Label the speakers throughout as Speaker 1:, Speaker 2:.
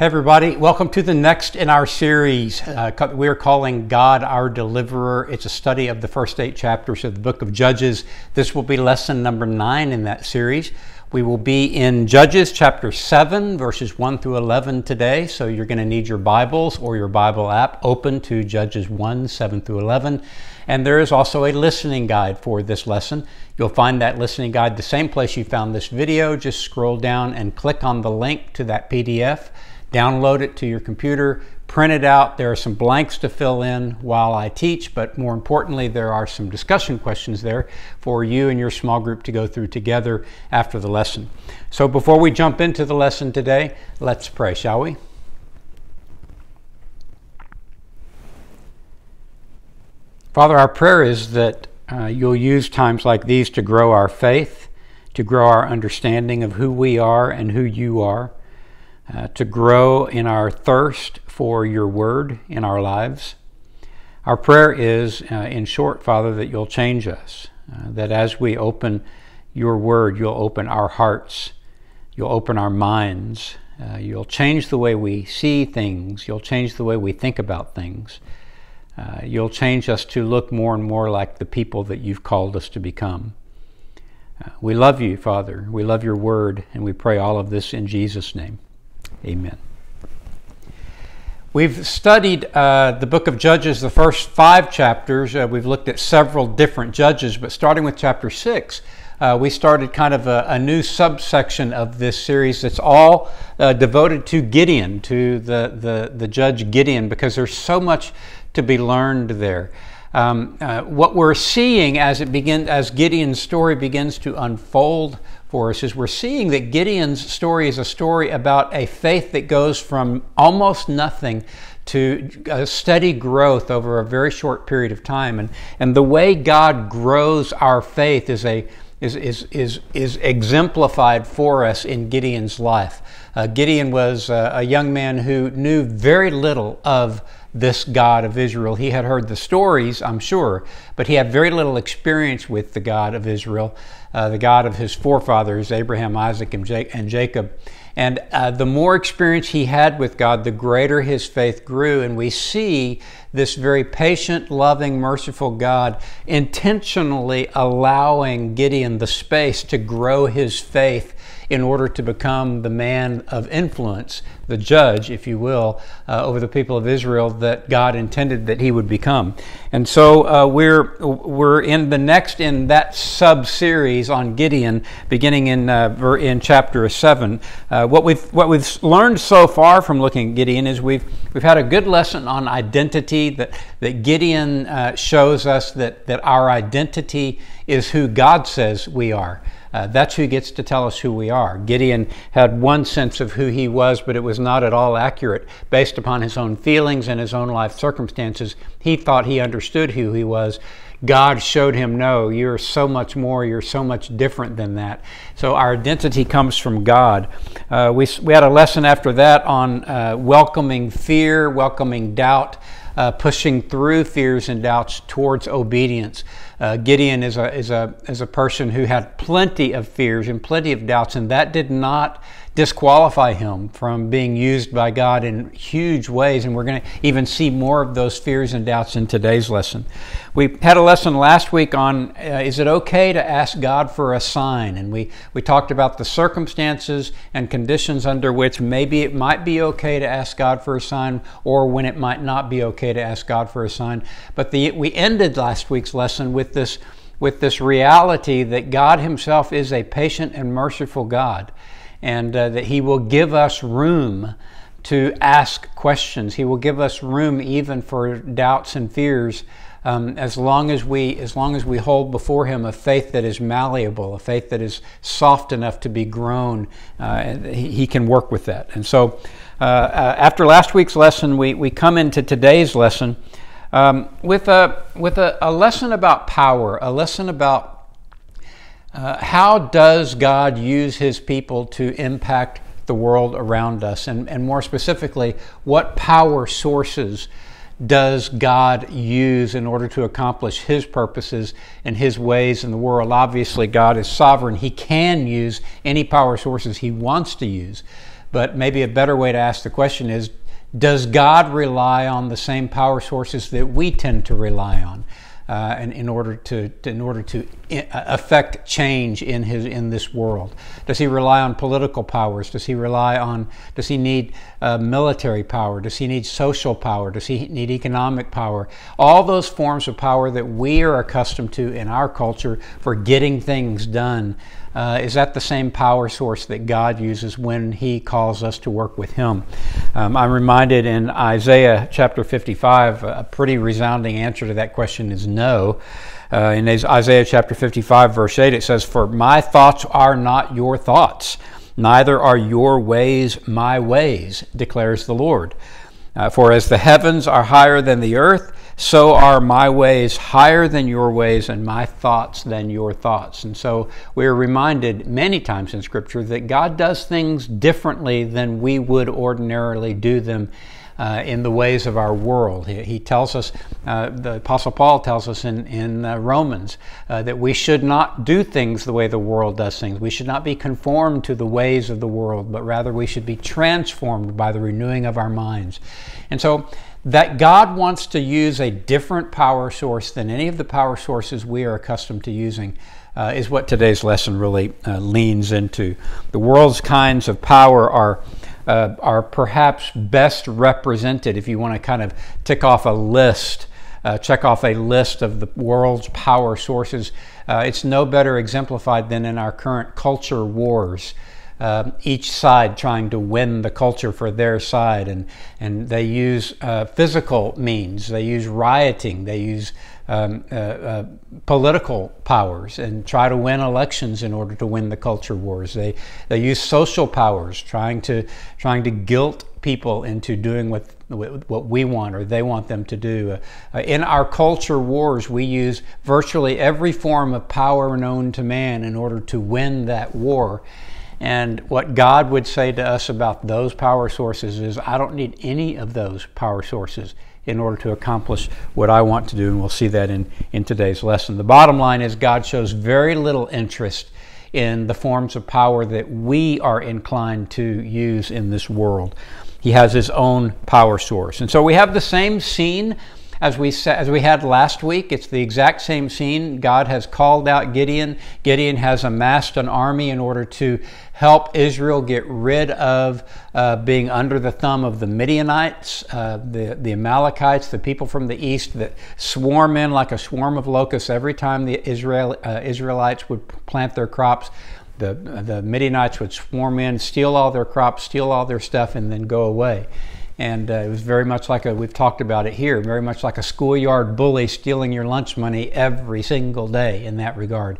Speaker 1: Hey, everybody, welcome to the next in our series. Uh, we are calling God our Deliverer. It's a study of the first eight chapters of the book of Judges. This will be lesson number nine in that series. We will be in Judges chapter 7, verses 1 through 11 today. So you're going to need your Bibles or your Bible app open to Judges 1, 7 through 11. And there is also a listening guide for this lesson. You'll find that listening guide the same place you found this video. Just scroll down and click on the link to that PDF download it to your computer, print it out. There are some blanks to fill in while I teach, but more importantly, there are some discussion questions there for you and your small group to go through together after the lesson. So before we jump into the lesson today, let's pray, shall we? Father, our prayer is that uh, you'll use times like these to grow our faith, to grow our understanding of who we are and who you are uh, to grow in our thirst for your word in our lives. Our prayer is, uh, in short, Father, that you'll change us, uh, that as we open your word, you'll open our hearts, you'll open our minds, uh, you'll change the way we see things, you'll change the way we think about things. Uh, you'll change us to look more and more like the people that you've called us to become. We love you, Father. We love your word, and we pray all of this in Jesus' name. Amen. We've studied uh, the book of Judges, the first five chapters. Uh, we've looked at several different judges, but starting with chapter six, uh, we started kind of a, a, new subsection of this series that's all uh, devoted to Gideon, to the, the, the judge Gideon, because there's so much to be learned there. Um, uh, what we're seeing as it begins, as Gideon's story begins to unfold for us is we're seeing that Gideon's story is a story about a faith that goes from almost nothing to a steady growth over a very short period of time. And, and the way God grows our faith is, a, is, is, is, is exemplified for us in Gideon's life. Uh, Gideon was uh, a young man who knew very little of this God of Israel. He had heard the stories, I'm sure, but he had very little experience with the God of Israel, uh, the God of his forefathers, Abraham, Isaac, and, Jacob. And uh, the more experience he had with God, the greater his faith grew. And we see this very patient, loving, merciful God intentionally allowing Gideon the space to grow his faith in order to become the man of influence, the judge, if you will, uh, over the people of Israel that God intended that he would become. And so uh, we're, we're in the next in that sub series on Gideon, beginning in, uh, in chapter 7. Uh, what, we've, what we've learned so far from looking at Gideon is we've, we've had a good lesson on identity, that, that Gideon uh, shows us that, that our identity is who God says we are. Uh, that's who gets to tell us who we are. Gideon had one sense of who he was, but it was not at all accurate. Based upon his own feelings and his own life circumstances, he thought he understood who he was. God showed him, no, you're so much more, you're so much different than that. So our identity comes from God. Uh, we, we had a lesson after that on uh, welcoming fear, welcoming doubt uh, pushing through fears and doubts towards obedience. Uh, Gideon is a, is, a, is a person who had plenty of fears and plenty of doubts, and that did not disqualify him from being used by God in huge ways. And we're going to even see more of those fears and doubts in today's lesson. We had a lesson last week on uh, is it okay to ask God for a sign? And we, we talked about the circumstances and conditions under which maybe it might be okay to ask God for a sign or when it might not be okay to ask God for a sign. But the, we ended last week's lesson with this, with this reality that God Himself is a patient and merciful God and uh, that He will give us room to ask questions. He will give us room even for doubts and fears um, as long as we as long as we hold before Him a faith that is malleable, a faith that is soft enough to be grown, uh, he, he, can work with that. And so, uh, uh, after last week's lesson, we, we come into today's lesson um, with a with a, a, lesson about power, a lesson about uh, how does God use His people to impact the world around us, and, and more specifically, what power sources does God use in order to accomplish His purposes and His ways in the world? Obviously, God is sovereign. He can use any power sources He wants to use. But maybe a better way to ask the question is Does God rely on the same power sources that we tend to rely on? Uh, in, in, order to, to, in order to uh, affect change in his in this world? Does he rely on political powers? Does he rely on? Does he need uh, military power? Does he need social power? Does he need economic power? All those forms of power that we are accustomed to in our culture for getting things done uh, is that the same power source that God uses when He calls us to work with Him? Um, I'm reminded in Isaiah chapter 55, a pretty resounding answer to that question is no. Uh, in Isaiah chapter 55, verse 8, it says, For my thoughts are not your thoughts, neither are your ways my ways, declares the Lord. Uh, for as the heavens are higher than the earth, so are my ways higher than your ways and my thoughts than your thoughts. And so we are reminded many times in Scripture that God does things differently than we would ordinarily do them. Uh, in the ways of our world. He, he tells us, uh, the Apostle Paul tells us in, in uh, Romans, uh, that we should not do things the way the world does things. We should not be conformed to the ways of the world, but rather we should be transformed by the renewing of our minds. And so that God wants to use a different power source than any of the power sources we are accustomed to using uh, is what today's lesson really uh, leans into. The world's kinds of power are. Uh, are perhaps best represented if you want to kind of tick off a list, uh, check off a list of the world's power sources. Uh, it's no better exemplified than in our current culture wars uh, each side trying to win the culture for their side, and and they use uh, physical means, they use rioting, they use um, uh, uh, political powers, and try to win elections in order to win the culture wars. They they use social powers, trying to trying to guilt people into doing what what we want or they want them to do. Uh, in our culture wars, we use virtually every form of power known to man in order to win that war. And what God would say to us about those power sources is, I don't need any of those power sources in order to accomplish what I want to do. And we'll see that in, in today's lesson. The bottom line is, God shows very little interest in the forms of power that we are inclined to use in this world. He has his own power source. And so we have the same scene as we as we had last week. It's the exact same scene. God has called out Gideon. Gideon has amassed an army in order to help Israel get rid of uh, being under the thumb of the Midianites, uh, the, the Amalekites, the people from the east that swarm in like a swarm of locusts every time the Israel, uh, Israelites would plant their crops. The, the Midianites would swarm in, steal all their crops, steal all their stuff, and then go away. And uh, it was very much like a, we've talked about it here, very much like a schoolyard bully stealing your lunch money every single day in that regard.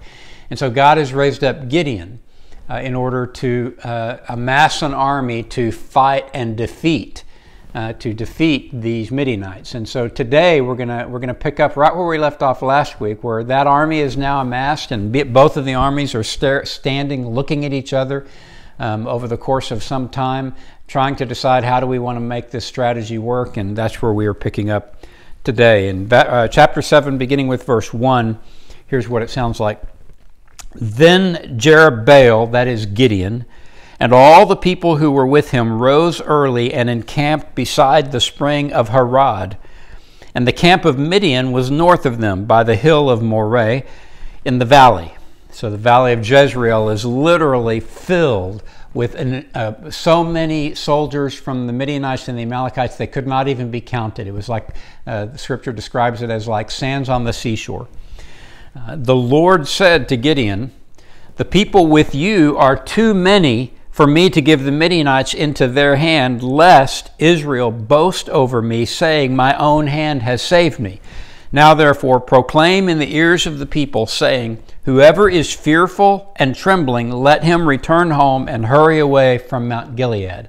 Speaker 1: And so God has raised up Gideon uh, in order to uh, amass an army to fight and defeat. Uh, to defeat these Midianites. And so today we're gonna we're gonna pick up right where we left off last week, where that army is now amassed, and both of the armies are standing, looking at each other um, over the course of some time, trying to decide how do we want to make this strategy work, and that's where we are picking up today. In uh, chapter seven, beginning with verse one, here's what it sounds like. Then Jerubbaal, that is Gideon, and all the people who were with him rose early and encamped beside the spring of Harod. And the camp of Midian was north of them by the hill of Moreh in the valley. So the valley of Jezreel is literally filled with an, uh, so many soldiers from the Midianites and the Amalekites, they could not even be counted. It was like uh, the scripture describes it as like sands on the seashore. Uh, the Lord said to Gideon, The people with you are too many for me to give the Midianites into their hand, lest Israel boast over me, saying, My own hand has saved me. Now therefore proclaim in the ears of the people, saying, Whoever is fearful and trembling, let him return home and hurry away from Mount Gilead.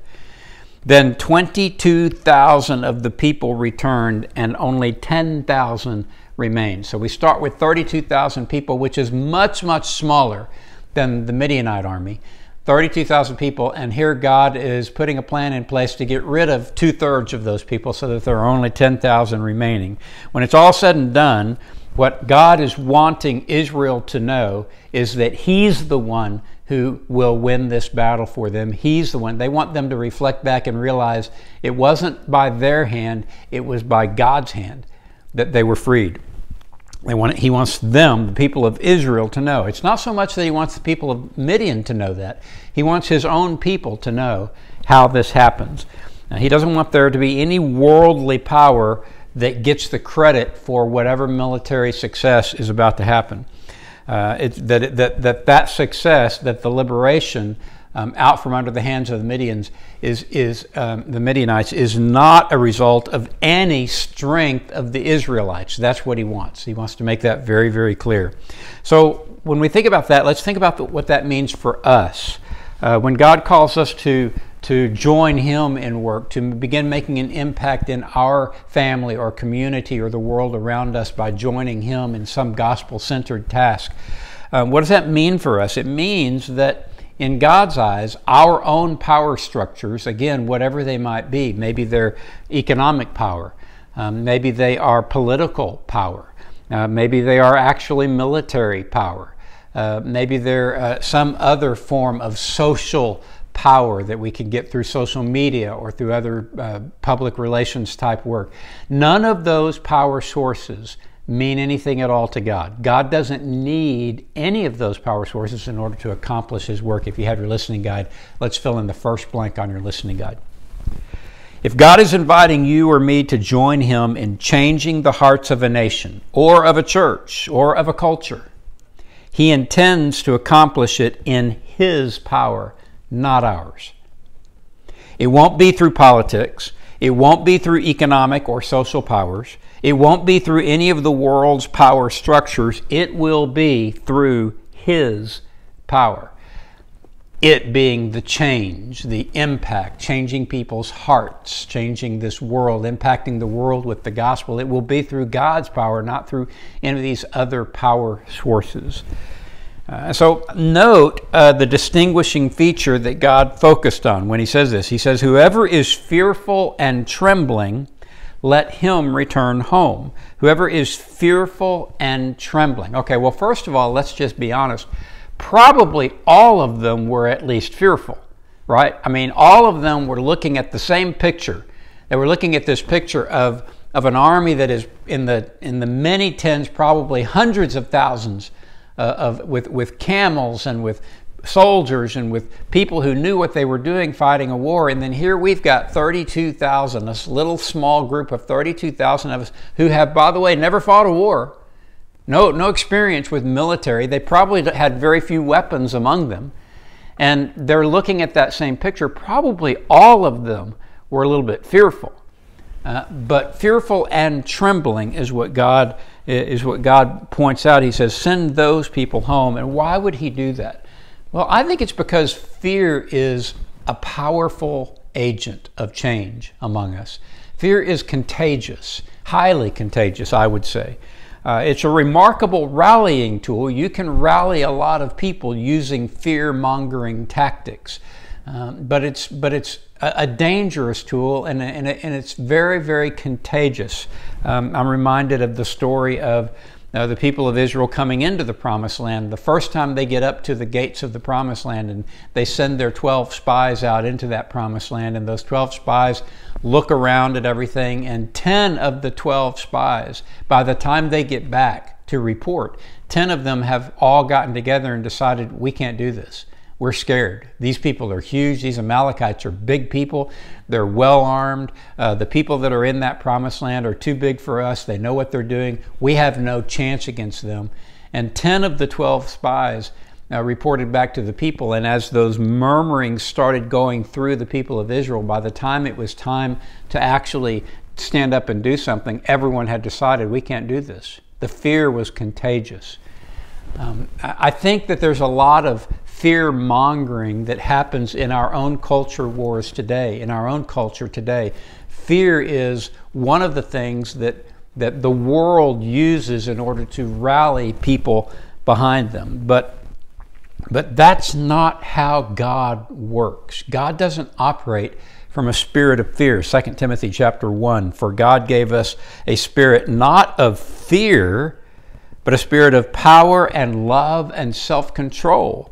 Speaker 1: Then 22,000 of the people returned, and only 10,000 remained. So we start with 32,000 people, which is much, much smaller than the Midianite army. 32,000 people, and here God is putting a plan in place to get rid of two thirds of those people so that there are only 10,000 remaining. When it's all said and done, what God is wanting Israel to know is that He's the one who will win this battle for them. He's the one. They want them to reflect back and realize it wasn't by their hand, it was by God's hand that they were freed. They want, he wants them, the people of Israel, to know. It's not so much that he wants the people of Midian to know that. He wants his own people to know how this happens. Now, he doesn't want there to be any worldly power that gets the credit for whatever military success is about to happen. Uh, it, that, that, that that success, that the liberation um, out from under the hands of the Midians is, is um, the Midianites is not a result of any strength of the Israelites. That's what he wants. He wants to make that very, very clear. So when we think about that, let's think about the, what that means for us. Uh, when God calls us to to join Him in work, to begin making an impact in our family or community or the world around us by joining Him in some gospel centered task. Um, what does that mean for us? It means that in God's eyes, our own power structures, again, whatever they might be, maybe they're economic power, um, maybe they are political power, uh, maybe they are actually military power, uh, maybe they're uh, some other form of social power that we can get through social media or through other uh, public relations type work. None of those power sources mean anything at all to God. God doesn't need any of those power sources in order to accomplish His work. If you have your listening guide, let's fill in the first blank on your listening guide. If God is inviting you or me to join Him in changing the hearts of a nation, or of a church, or of a culture, He intends to accomplish it in His power, not ours. It won't be through politics. It won't be through economic or social powers. It won't be through any of the world's power structures. It will be through His power. It being the change, the impact, changing people's hearts, changing this world, impacting the world with the gospel. It will be through God's power, not through any of these other power sources. Uh, so note uh, the distinguishing feature that God focused on when he says this. He says, Whoever is fearful and trembling, let him return home. Whoever is fearful and trembling. Okay, well, first of all, let's just be honest. Probably all of them were at least fearful, right? I mean, all of them were looking at the same picture. They were looking at this picture of, of an army that is in the, in the many tens, probably hundreds of thousands uh, of, with, with camels and with soldiers and with people who knew what they were doing fighting a war. And then here we've got 32,000, this little small group of 32,000 of us who have, by the way, never fought a war. No, no experience with military. They probably had very few weapons among them. And they're looking at that same picture. Probably all of them were a little bit fearful. Uh, but fearful and trembling is what God is what God points out. He says, "Send those people home." And why would He do that? Well, I think it's because fear is a powerful agent of change among us. Fear is contagious, highly contagious, I would say. Uh, it's a remarkable rallying tool. You can rally a lot of people using fear mongering tactics. Um, but it's but it's a, dangerous tool and, and, and, it's very very contagious. Um, I'm reminded of the story of uh, the people of Israel coming into the promised land. The first time they get up to the gates of the promised land and they send their 12 spies out into that promised land, and those 12 spies look around at everything, and 10 of the 12 spies, by the time they get back to report, 10 of them have all gotten together and decided we can't do this we're scared. These people are huge. These Amalekites are big people. They're well armed. Uh, the people that are in that promised land are too big for us. They know what they're doing. We have no chance against them. And 10 of the 12 spies uh, reported back to the people. And as those murmurings started going through the people of Israel, by the time it was time to actually stand up and do something, everyone had decided we can't do this. The fear was contagious. Um, I think that there's a lot of fear mongering that happens in our own culture wars today, in our own culture today. Fear is one of the things that, that the world uses in order to rally people behind them. But, but that's not how God works. God doesn't operate from a spirit of fear. 2 Timothy chapter 1 For God gave us a spirit not of fear, but a spirit of power and love and self control.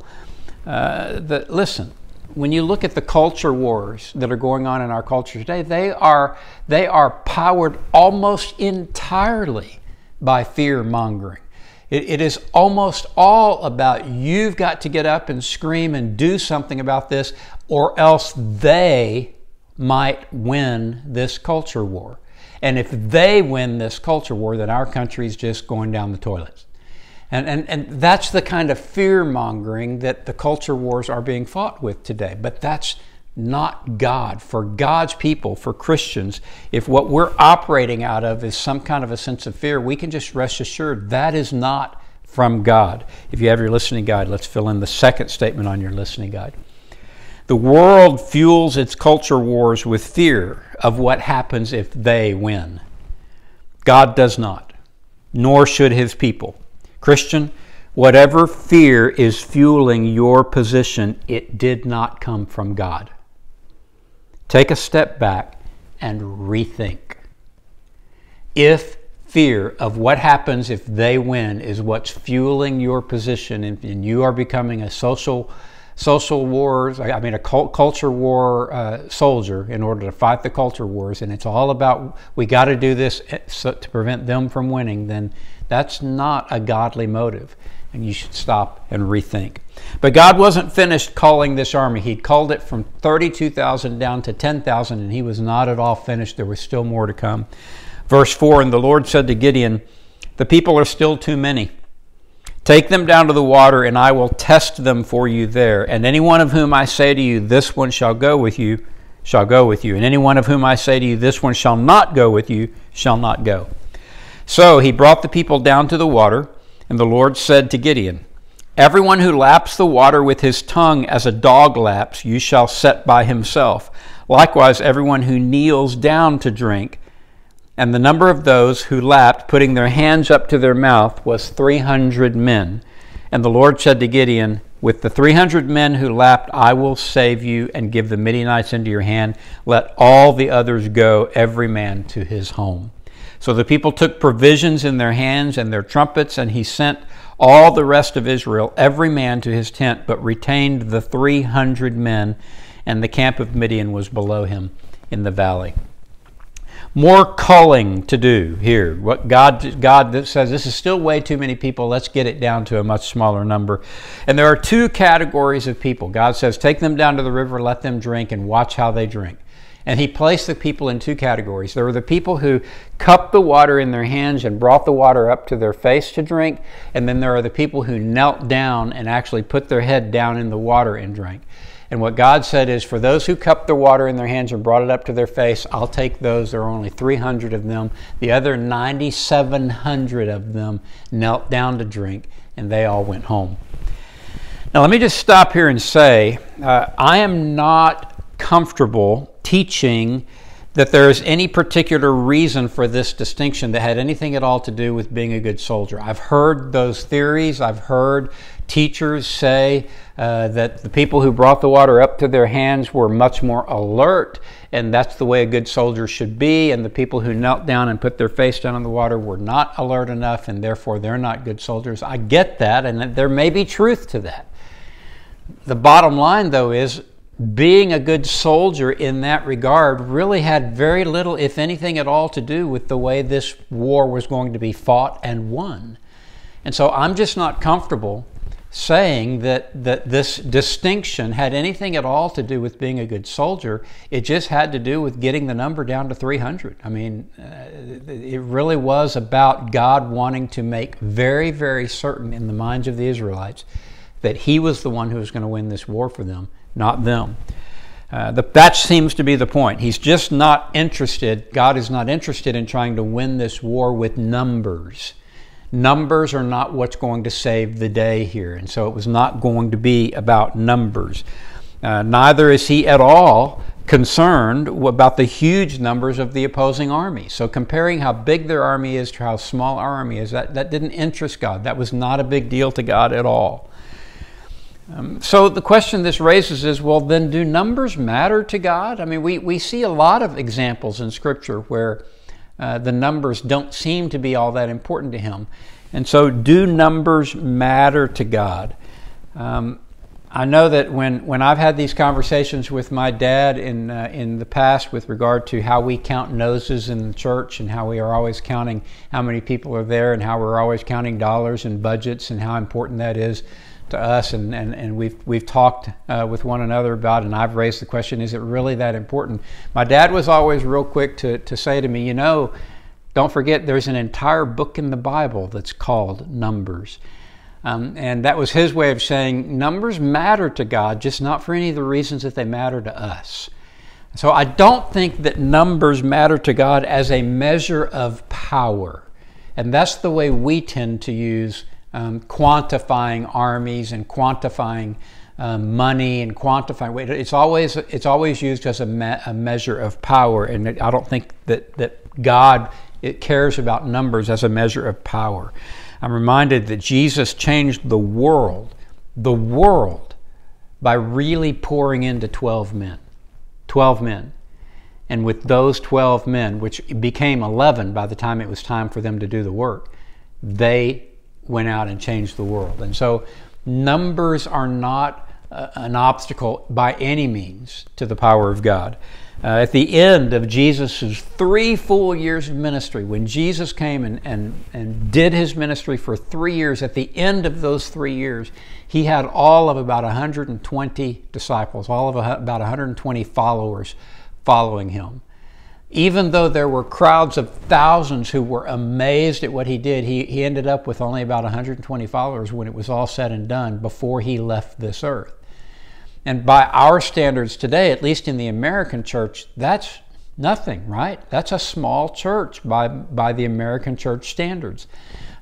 Speaker 1: Uh, listen, when you look at the culture wars that are going on in our culture today, they are they are powered almost entirely by fear mongering. It, it is almost all about you've got to get up and scream and do something about this, or else they might win this culture war. And if they win this culture war, then our country is just going down the toilets. And, and, and that's the kind of fear mongering that the culture wars are being fought with today. But that's not God. For God's people, for Christians, if what we're operating out of is some kind of a sense of fear, we can just rest assured that is not from God. If you have your listening guide, let's fill in the second statement on your listening guide. The world fuels its culture wars with fear of what happens if they win. God does not, nor should his people. Christian, whatever fear is fueling your position, it did not come from God. Take a step back and rethink. If fear of what happens if they win is what's fueling your position and, you are becoming a social social wars i mean a culture war uh, soldier in order to fight the culture wars and it's all about we got to do this eh, to prevent them from winning then that's not a godly motive and you should stop and rethink. But God wasn't finished calling this army. He'd called it from 32,000 down to 10,000, and he was not at all finished. There was still more to come. Verse 4 And the Lord said to Gideon, The people are still too many. Take them down to the water, and I will test them for you there. And any one of whom I say to you, This one shall go with you, shall go with you. And any one of whom I say to you, This one shall not go with you, shall not go. So he brought the people down to the water. And the Lord said to Gideon, Everyone who laps the water with his tongue as a dog laps, you shall set by himself. Likewise, everyone who kneels down to drink. And the number of those who lapped, putting their hands up to their mouth, was 300 men. And the Lord said to Gideon, With the 300 men who lapped, I will save you and give the Midianites into your hand. Let all the others go, every man to his home. So the people took provisions in their hands and their trumpets, and he sent all the rest of Israel, every man to his tent, but retained the 300 men, and the camp of Midian was below him in the valley. More culling to do here. What God, God says, this is still way too many people. Let's get it down to a much smaller number. And there are two categories of people. God says, take them down to the river, let them drink, and watch how they drink. And he placed the people in two categories. There were the people who cupped the water in their hands and brought the water up to their face to drink. And then there are the people who knelt down and actually put their head down in the water and drank. And what God said is, for those who cupped the water in their hands and brought it up to their face, I'll take those. There are only 300 of them. The other 9,700 of them knelt down to drink, and they all went home. Now, let me just stop here and say uh, I am not comfortable teaching that there is any particular reason for this distinction that had anything at all to do with being a good soldier. I've heard those theories. I've heard teachers say uh, that the people who brought the water up to their hands were much more alert, and that's the way a good soldier should be. And the people who knelt down and put their face down in the water were not alert enough, and therefore they're not good soldiers. I get that, and there may be truth to that. The bottom line, though, is being a good soldier in that regard really had very little, if anything at all, to do with the way this war was going to be fought and won. And so I'm just not comfortable saying that, that this distinction had anything at all to do with being a good soldier. It just had to do with getting the number down to 300. I mean, uh, it really was about God wanting to make very, very certain in the minds of the Israelites that He was the one who was going to win this war for them not them. Uh, the, that seems to be the point. He's just not interested, God is not interested in trying to win this war with numbers. Numbers are not what's going to save the day here, and so it was not going to be about numbers. Uh, neither is he at all concerned about the huge numbers of the opposing army. So comparing how big their army is to how small our army is, that, that didn't interest God. That was not a big deal to God at all. Um, so the question this raises is well, then do numbers matter to God? I mean, we, we see a lot of examples in Scripture where uh, the numbers don't seem to be all that important to Him. And so, do numbers matter to God? Um, I know that when, when I've had these conversations with my dad in, uh, in the past with regard to how we count noses in the church and how we are always counting how many people are there and how we're always counting dollars and budgets and how important that is to us. And, and, and we've, we've talked uh, with one another about and I've raised the question is it really that important? My dad was always real quick to, to say to me, you know, don't forget there's an entire book in the Bible that's called Numbers. Um, and that was his way of saying numbers matter to God, just not for any of the reasons that they matter to us. So I don't think that numbers matter to God as a measure of power. And that's the way we tend to use um, quantifying armies and quantifying um, money and quantifying. It's always it's always used as a, me- a measure of power, and I don't think that that God it cares about numbers as a measure of power. I'm reminded that Jesus changed the world, the world, by really pouring into 12 men. 12 men. And with those 12 men, which became 11 by the time it was time for them to do the work, they went out and changed the world. And so numbers are not uh, an obstacle by any means to the power of God. Uh, at the end of Jesus' three full years of ministry, when Jesus came and, and, and did his ministry for three years, at the end of those three years, he had all of about 120 disciples, all of about 120 followers following him. Even though there were crowds of thousands who were amazed at what he did, he, he ended up with only about 120 followers when it was all said and done before he left this earth. And by our standards today, at least in the American church, that's nothing, right? That's a small church by, by the American church standards.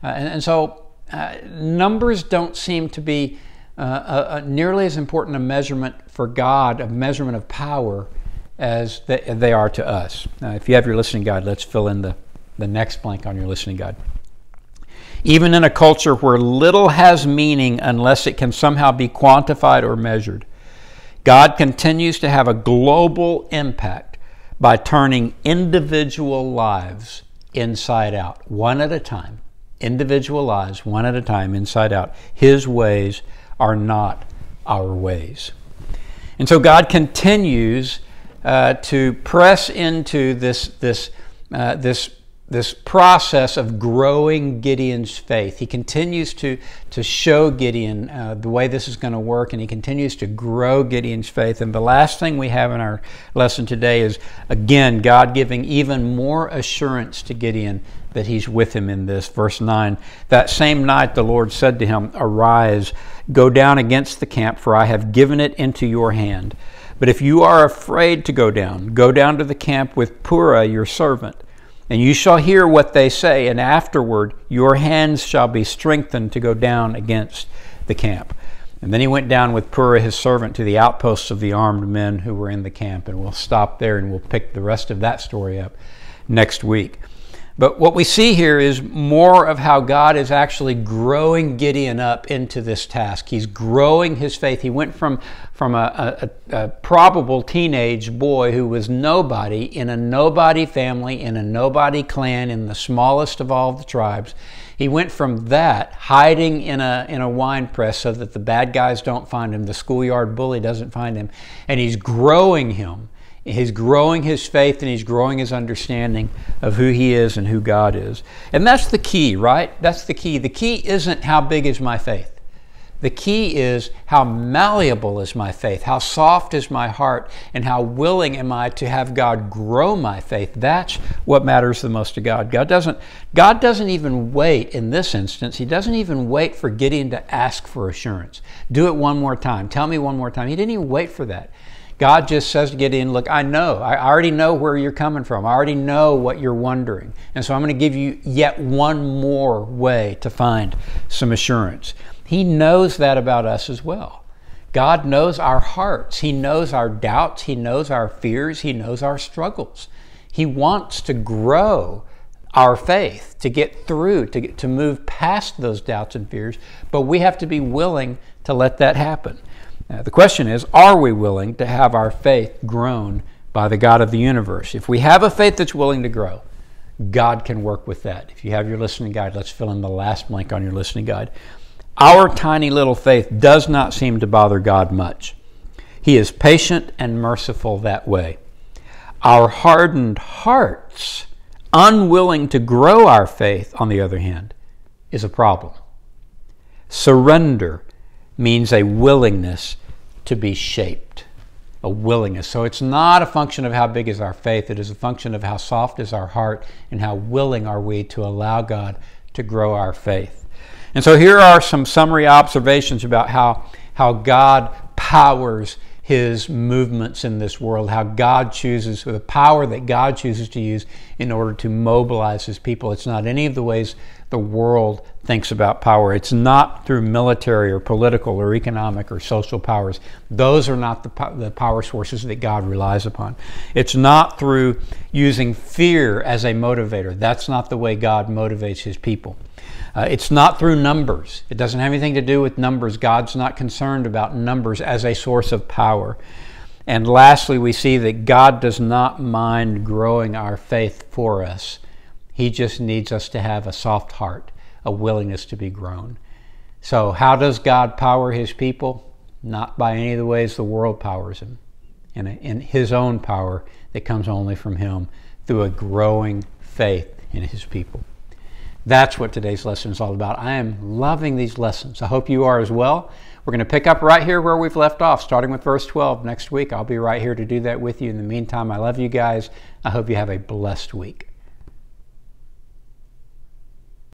Speaker 1: Uh, and, and, so uh, numbers don't seem to be uh, nearly as important a measurement for God, a measurement of power, as they, are to us. Now, if you have your listening guide, let's fill in the, the next blank on your listening guide. Even in a culture where little has meaning unless it can somehow be quantified or measured, God continues to have a global impact by turning individual lives inside out, one at a time. Individual lives, one at a time, inside out. His ways are not our ways. And so God continues uh, to press into this, this, uh, this this process of growing Gideon's faith. He continues to, to show Gideon uh, the way this is going to work, and he continues to grow Gideon's faith. And the last thing we have in our lesson today is, again, God giving even more assurance to Gideon that he's with him in this. Verse 9 That same night the Lord said to him, Arise, go down against the camp, for I have given it into your hand. But if you are afraid to go down, go down to the camp with Purah your servant and you shall hear what they say, and afterward your hands shall be strengthened to go down against the camp. And then he went down with Purah his servant to the outposts of the armed men who were in the camp. And we'll stop there and we'll pick the rest of that story up next week. But what we see here is more of how God is actually growing Gideon up into this task. He's growing his faith. He went from, from a, a, a, probable teenage boy who was nobody in a nobody family, in a nobody clan, in the smallest of all the tribes. He went from that, hiding in a, in a wine press so that the bad guys don't find him, the schoolyard bully doesn't find him, and he's growing him He's growing his faith and he's growing his understanding of who he is and who God is. And that's the key, right? That's the key. The key isn't how big is my faith. The key is how malleable is my faith, how soft is my heart, and how willing am I to have God grow my faith. That's what matters the most to God. God doesn't, God doesn't even wait in this instance, He doesn't even wait for Gideon to ask for assurance. Do it one more time. Tell me one more time. He didn't even wait for that. God just says to Gideon, Look, I know. I already know where you're coming from. I already know what you're wondering. And so I'm going to give you yet one more way to find some assurance. He knows that about us as well. God knows our hearts. He knows our doubts. He knows our fears. He knows our struggles. He wants to grow our faith, to get through, to, get, to move past those doubts and fears, but we have to be willing to let that happen. Now, the question is are we willing to have our faith grown by the God of the universe? If we have a faith that's willing to grow, God can work with that. If you have your listening guide, let's fill in the last blank on your listening guide. Our tiny little faith does not seem to bother God much. He is patient and merciful that way. Our hardened hearts, unwilling to grow our faith, on the other hand, is a problem. Surrender means a willingness to be shaped, a willingness. So it's not a function of how big is our faith, it is a function of how soft is our heart and how willing are we to allow God to grow our faith. And so here are some summary observations about how, how God powers his movements in this world, how God chooses, the power that God chooses to use in order to mobilize his people. It's not any of the ways the world thinks about power. It's not through military or political or economic or social powers. Those are not the, the power sources that God relies upon. It's not through using fear as a motivator. That's not the way God motivates his people. Uh, it's not through numbers. It doesn't have anything to do with numbers. God's not concerned about numbers as a source of power. And lastly, we see that God does not mind growing our faith for us. He just needs us to have a soft heart, a willingness to be grown. So, how does God power his people? Not by any of the ways the world powers him, in, a, in his own power that comes only from him through a growing faith in his people. That's what today's lesson is all about. I am loving these lessons. I hope you are as well. We're going to pick up right here where we've left off, starting with verse 12 next week. I'll be right here to do that with you. In the meantime, I love you guys. I hope you have a blessed week.